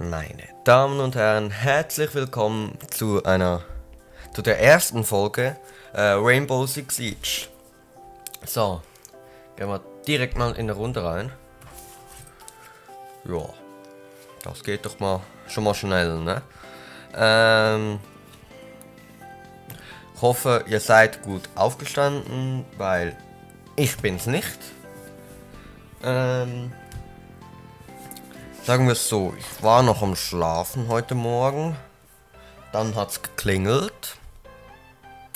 Meine Damen und Herren, herzlich willkommen zu einer, zu der ersten Folge äh, Rainbow Six Siege. So, gehen wir direkt mal in eine Runde rein. Ja, das geht doch mal schon mal schnell, ne? Ähm, ich hoffe, ihr seid gut aufgestanden, weil ich bin's nicht. Ähm, sagen wir es so, ich war noch am Schlafen heute Morgen. Dann hat's geklingelt.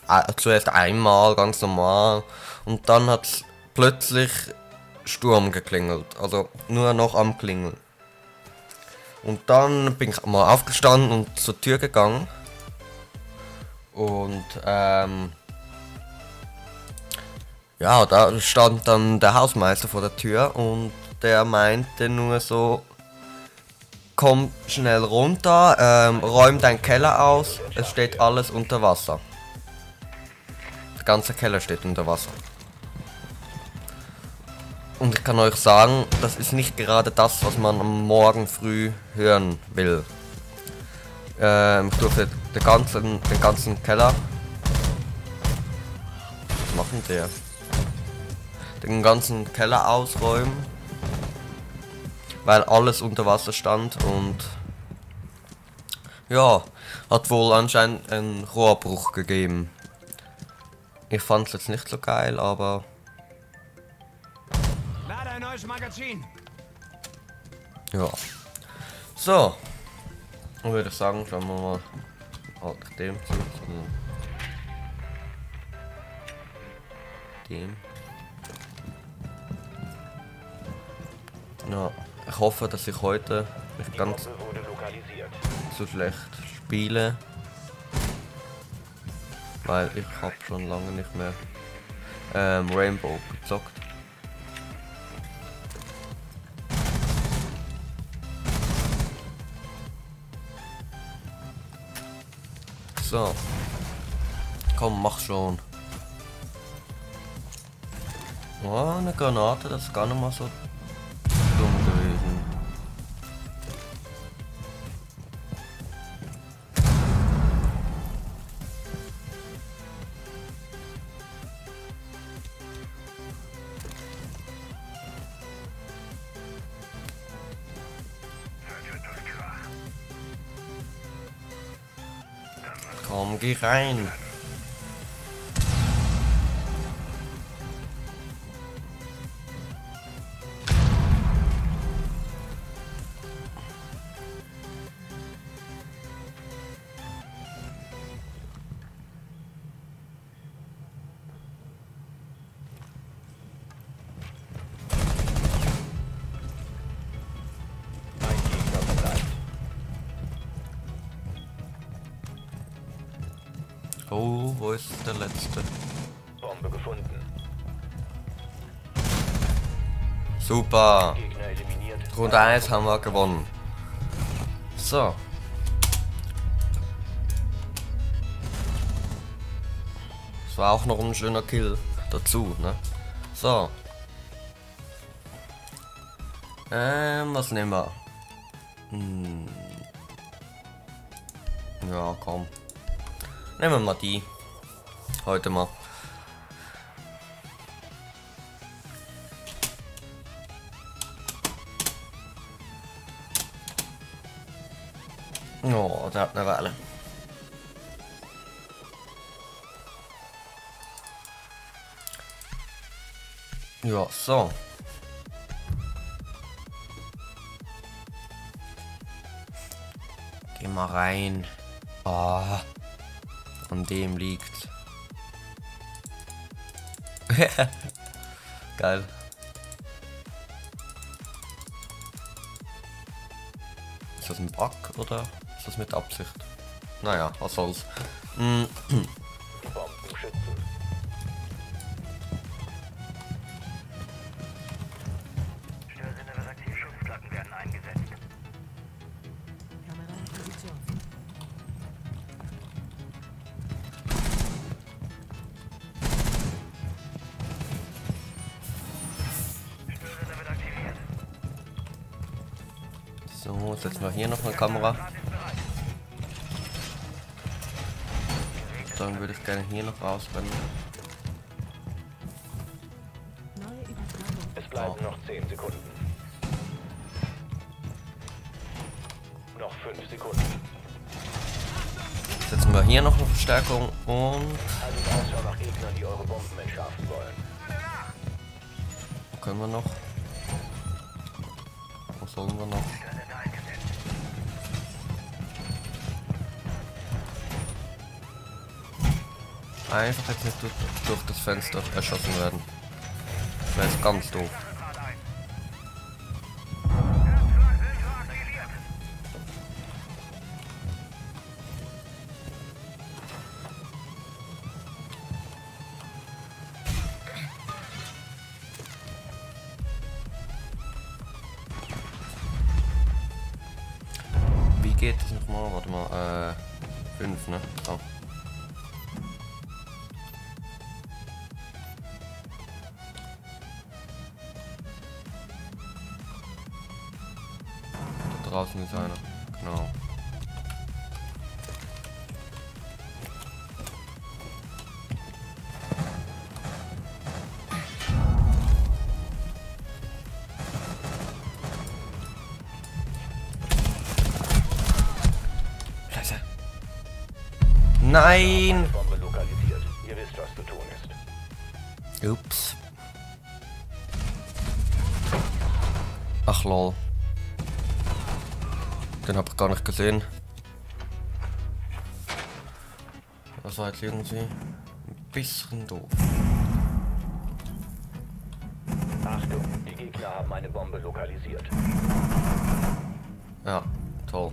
Äh, zuerst einmal, ganz normal. Und dann hat's plötzlich Sturm geklingelt. Also nur noch am Klingeln. Und dann bin ich mal aufgestanden und zur Tür gegangen. Und ähm, ja, da stand dann der Hausmeister vor der Tür und der meinte nur so, komm schnell runter, ähm, räum dein Keller aus, es steht alles unter Wasser. Der ganze Keller steht unter Wasser. Und ich kann euch sagen, das ist nicht gerade das, was man am Morgen früh hören will. Ähm, ich durfte den ganzen, den ganzen Keller... Was machen der? Den ganzen Keller ausräumen. Weil alles unter Wasser stand und... Ja, hat wohl anscheinend einen Rohrbruch gegeben. Ich fand es jetzt nicht so geil, aber neues Magazin. Ja. So. Dann würde ich sagen, schauen wir mal halt nach dem zu. Dem. Ja, ich hoffe, dass ich heute nicht ganz so schlecht spiele. Weil ich habe schon lange nicht mehr ähm, Rainbow gezockt. So. Komm, mach schon. Oh, eine Granate, das ist gar nicht mal so Komm, geh Oh, wo ist der letzte? Bombe gefunden. Super. Runde 1 haben wir gewonnen. So. Das war auch noch ein schöner Kill dazu, ne? So. Ähm, was nehmen wir? Hm. Ja, komm. Nehmen wir mal die. Heute mal. Oh, der hat eine Weile. Ja, so. Geh mal rein. Ah. An dem liegt. Geil. Ist das ein Bug oder ist das mit Absicht? Naja, was soll's. So, setzen wir hier noch eine Kamera. Dann würde ich gerne hier noch rausrennen. Es bleiben Oh. noch 10 Sekunden. Noch 5 Sekunden. Setzen wir hier noch eine Verstärkung und Haltet Ausschau nach Gegnern, die eure Bomben entschärfen wollen. wo können wir noch? Sollen wir noch? Einfach jetzt nicht durch, durch das Fenster erschossen werden. Das wäre ganz doof. Geht das nochmal? Warte mal, äh, 5, ne? So. Da draußen ist einer. Genau. Ist. Ups. Ach lol. Den hab ich gar nicht gesehen. Das war jetzt irgendwie ein bisschen doof. Achtung, die Gegner haben eine Bombe lokalisiert. Ja, toll.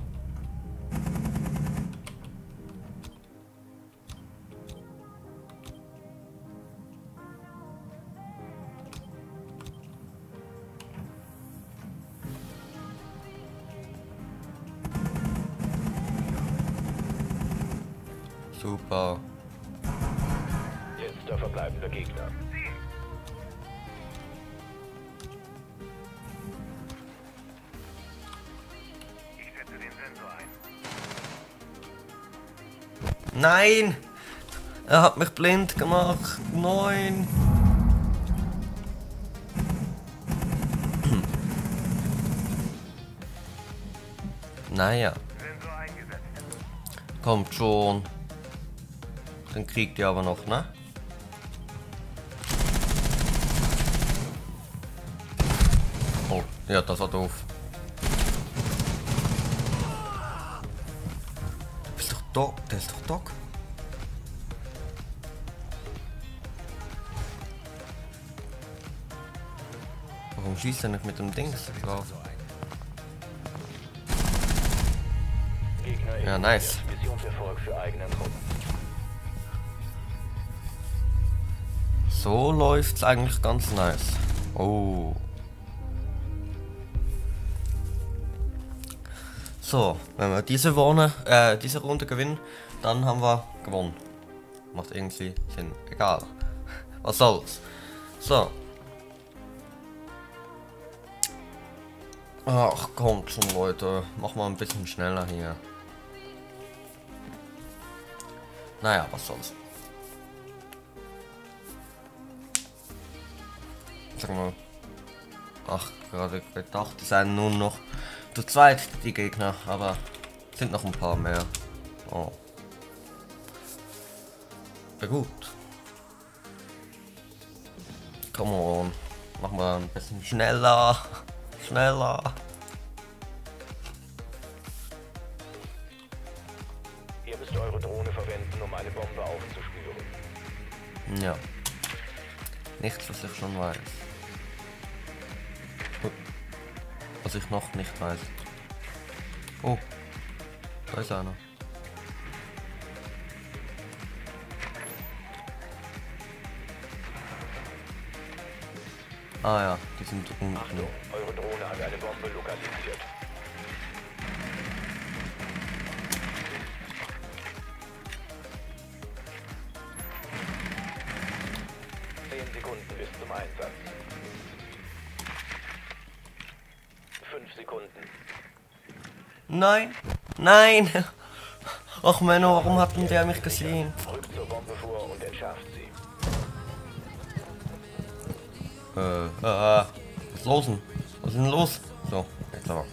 Letzter verbleibender Gegner. Nein! Er hat mich blind gemacht. Nein! naja. Kommt schon. Dann kriegt ihr aber noch, ne? Ja, das war doof. Du bist doch Doc. Der ist doch Doc. Warum schießt er nicht mit dem Dings drauf? Ja, nice. So läuft's eigentlich ganz nice. Oh. So, wenn wir diese, Wohne, äh, diese Runde gewinnen, dann haben wir gewonnen. Macht irgendwie Sinn. Egal. Was soll's. So. Ach, kommt schon, Leute. Mach mal ein bisschen schneller hier. Naja, was soll's. Sag mal. Ach, gerade gedacht, es seien nur noch zu zweit die Gegner, aber sind noch ein paar mehr. Oh. Ja gut. Come on. Machen wir ein bisschen schneller. Schneller. Ihr müsst eure Drohne verwenden, um eine Bombe aufzuspüren. Ja. Nichts, was ich schon weiß. Oh. Was ich noch nicht weiß. Oh. Da ist einer. Ah ja, die sind unten. Achtung, eure Drohne hat eine Bombe lokalisiert. Zehn Sekunden bis zum Einsatz. Sekunden. Nein! Nein! Ach Menno, warum hat denn der mich gesehen? Rückt zur Bombe vor und entschärft sie. Äh, äh, was ist los denn? Was ist denn los? So, jetzt aber.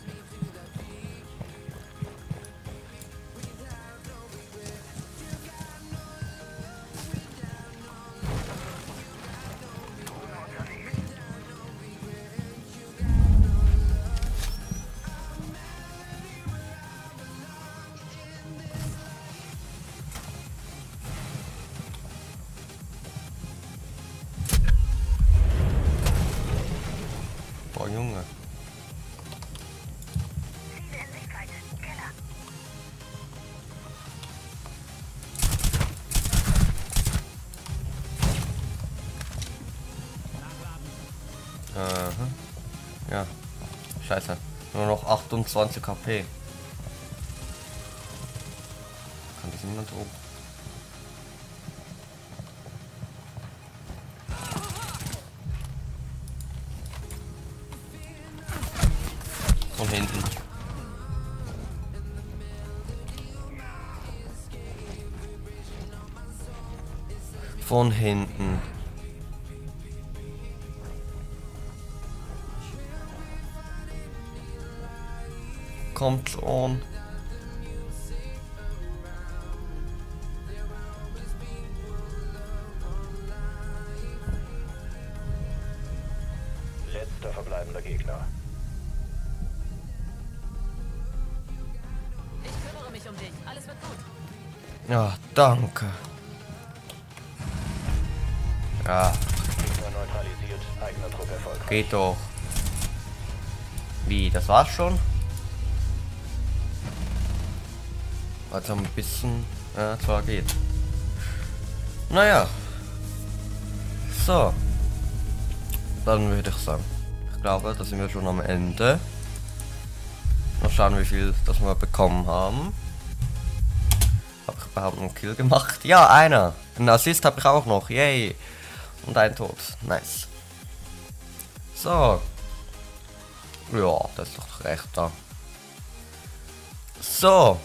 28 KP. Kann das niemand oben? Von hinten. Von hinten. Kommt schon. Letzter verbleibender Gegner. Ich kümmere mich um dich. Alles wird gut. Ja, danke. Ja, Gegner neutralisiert. Eigener Trupp erfolgreich. geht doch. Wie, das war's schon? Also ein bisschen, ja, zwar geht. Naja. So. Dann würde ich sagen. Ich glaube, da sind wir schon am Ende. Mal schauen, wie viel das wir bekommen haben. Habe ich überhaupt einen Kill gemacht? Ja, einer. Einen Assist habe ich auch noch. Yay. Und ein Tod. Nice. So. Ja, das ist doch recht da. So.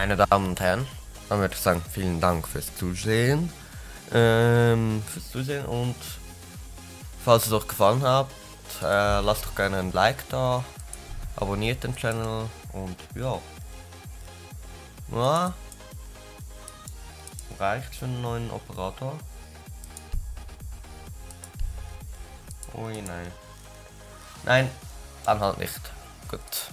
Meine Damen und Herren, dann würde ich sagen, vielen Dank fürs Zusehen. Ähm, fürs Zusehen und falls es euch gefallen hat, äh, lasst doch gerne ein Like da, abonniert den Channel und ja. Ja. Reicht für einen neuen Operator. Ui, nein. Nein, dann halt nicht. Gut.